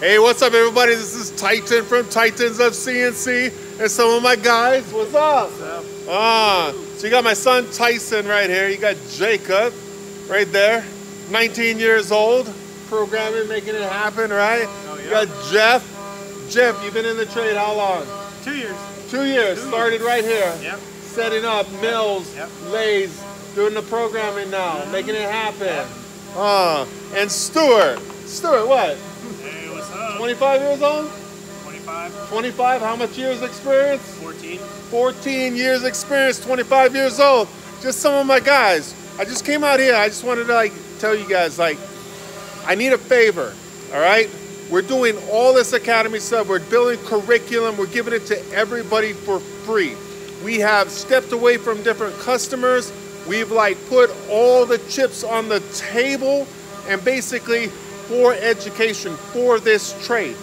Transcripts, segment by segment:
Hey, what's up, everybody? This is Titan from Titans of CNC and some of my guys. What's up? What's up? Ah, so you got my son Tyson right here. You got Jacob right there, 19 years old, programming, making it happen, right? Oh, yeah. You got Jeff. Jeff, you've been in the trade how long? Two years. Two years. Two Started right here. Yep. Setting up mills, Yep. lathes, doing the programming now, making it happen. Ah, and Stuart. Stuart, what? Hey, what's up? 25 years old? 25, 25, how much years experience? 14. 14 years experience, 25 years old. Just some of my guys. I just came out here. I just wanted to like tell you guys like I need a favor. All right? We're doing all this academy stuff. We're building curriculum. We're giving it to everybody for free. We have stepped away from different customers. We've like put all the chips on the table and basically for education for this trade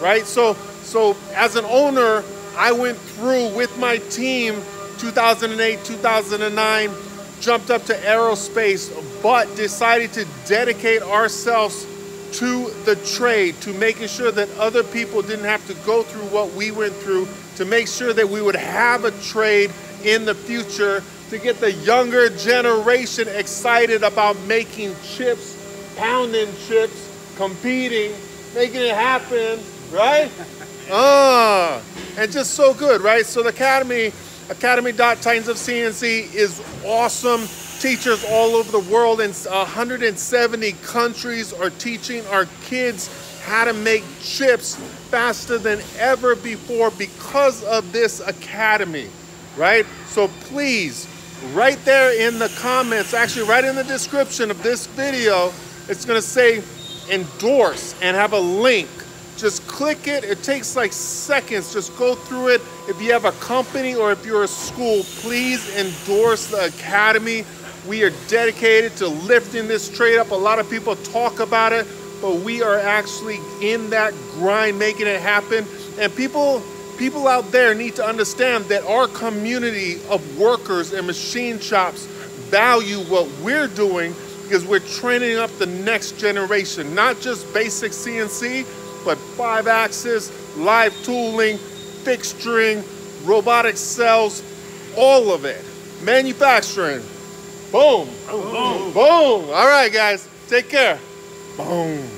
right? So, so as an owner, I went through with my team 2008, 2009, jumped up to aerospace, but decided to dedicate ourselves to the trade, to making sure that other people didn't have to go through what we went through, to make sure that we would have a trade in the future, to get the younger generation excited about making chips, pounding chips, competing, making it happen, right? Ah, and just so good, right? So the Academy, Academy.Titans of CNC is awesome. Teachers all over the world in 170 countries are teaching our kids how to make chips faster than ever before because of this academy, right? So please, right there in the comments, actually right in the description of this video, it's gonna say endorse and have a link. Just click it. It takes like seconds. Just go through it. If you have a company or if you're a school, please endorse the academy. We are dedicated to lifting this trade up. A lot of people talk about it, but we are actually in that grind, making it happen. And people, people out there need to understand that our community of workers and machine shops value what we're doing because we're training up the next generation, not just basic CNC, but five axis, live tooling, fixturing, robotic cells, all of it. Manufacturing. Boom. Oh, boom. Boom. All right, guys. Take care. Boom.